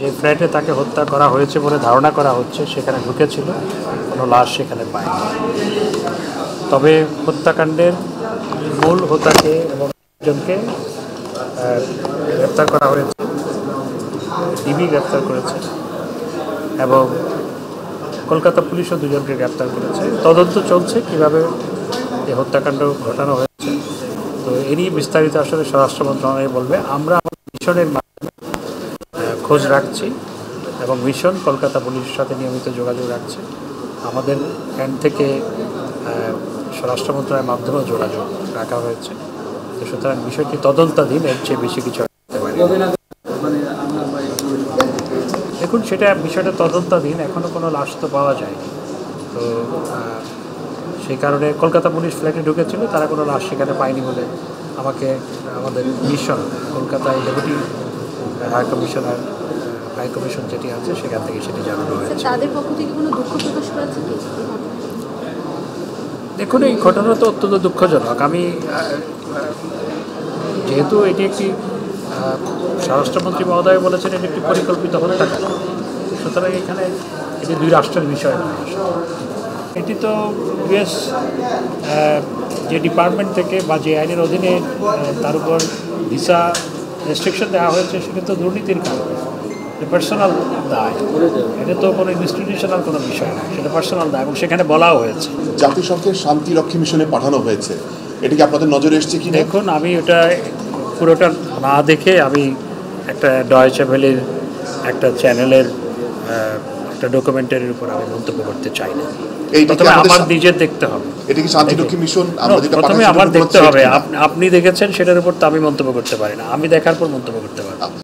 যে ফ্ল্যাটে তাকে হত্যা করা হয়েছে বলে ধারণা করা হচ্ছে, সেখানে ঢুকেছিল। কোনো লাশ সেখানে পায়নি। তবে হত্যাকাণ্ডের মূল হত্যাকে এবং একজনকে গ্রেপ্তার করা হয়েছে। ডিবি গ্রেপ্তার করেছে এবং কলকাতা পুলিশও দুজনকে গ্রেপ্তার করেছে। তদন্ত চলছে কীভাবে এই হত্যাকাণ্ড ঘটানো হয়েছে। তো এরই বিস্তারিত আসলে স্বরাষ্ট্র মন্ত্রণালয় বলবে। আমরা আমাদের মিশনের মাধ্যমে খোঁজ রাখছি এবং মিশন কলকাতা পুলিশের সাথে নিয়মিত যোগাযোগ রাখছে। আমাদের এন্ড থেকে স্বরাষ্ট্র মন্ত্রণালয়ের মাধ্যমেও যোগাযোগ রাখা হয়েছে। তো সুতরাং বিষয়টি তদন্তাধীন, এর চেয়ে বেশি কিছু। দেখুন, সেটা বিষয়টা তদন্তাধীন এখনও কোনো লাশ তো পাওয়া যায়নি। তো সেই কারণে কলকাতা পুলিশ ফ্ল্যাটে ঢুকেছিল, তারা কোনো লাশ সেখানে পায়নি বলে আমাকে, আমাদের মিশন কলকাতায় deputy high commissioner high commission যেটি আছে সেখান থেকে সেটি জানানো হয়েছে। তাদের পক্ষ থেকে কোনো দুঃখ প্রকাশ করেছে কি? দেখুন এই ঘটনা তো অত্যন্ত দুঃখজনক। আমি যেহেতু এটি একটি স্বরাষ্ট্রমন্ত্রী মহোদয় বলেছেন এটি একটি পরিকল্পিত হত্যাকাণ্ড। সুতরাং এখানে এটি দুই রাষ্ট্রের বিষয় এটি তো ইউএস যে ডিপার্টমেন্ট থেকে বা যে আইনের অধীনে তার উপর ভিসা রেস্ট্রিকশন দেওয়া হয়েছে সেটা তো দুর্নীতির কারণে। পার্সোনাল দায়। এটা তো কোনো ইনস্টিটিউশনাল কোনো বিষয় না সেটা পার্সোনাল দায় এবং সেখানে বলাও হয়েছে। জাতিসংঘের শান্তিরক্ষী মিশনে পাঠানো হয়েছে। এটা কি আপনাদের নজরে এসছে কি দেখুন আমি ওটা পুরোটা না দেখে আমি একটা ডয়েচে ভ্যালির একটা চ্যানেলের একটা ডকুমেন্টারির উপর আমি মন্তব্য করতে চাই না। প্রথমে আমার নিজের দেখতে হবে। এটা কি শান্তিরক্ষী মিশন প্রথমে আমার দেখতে হবে। আপনি দেখেছেন সেটার উপর তো আমি মন্তব্য করতে পারি না। আমি দেখার পর মন্তব্য করতে পারি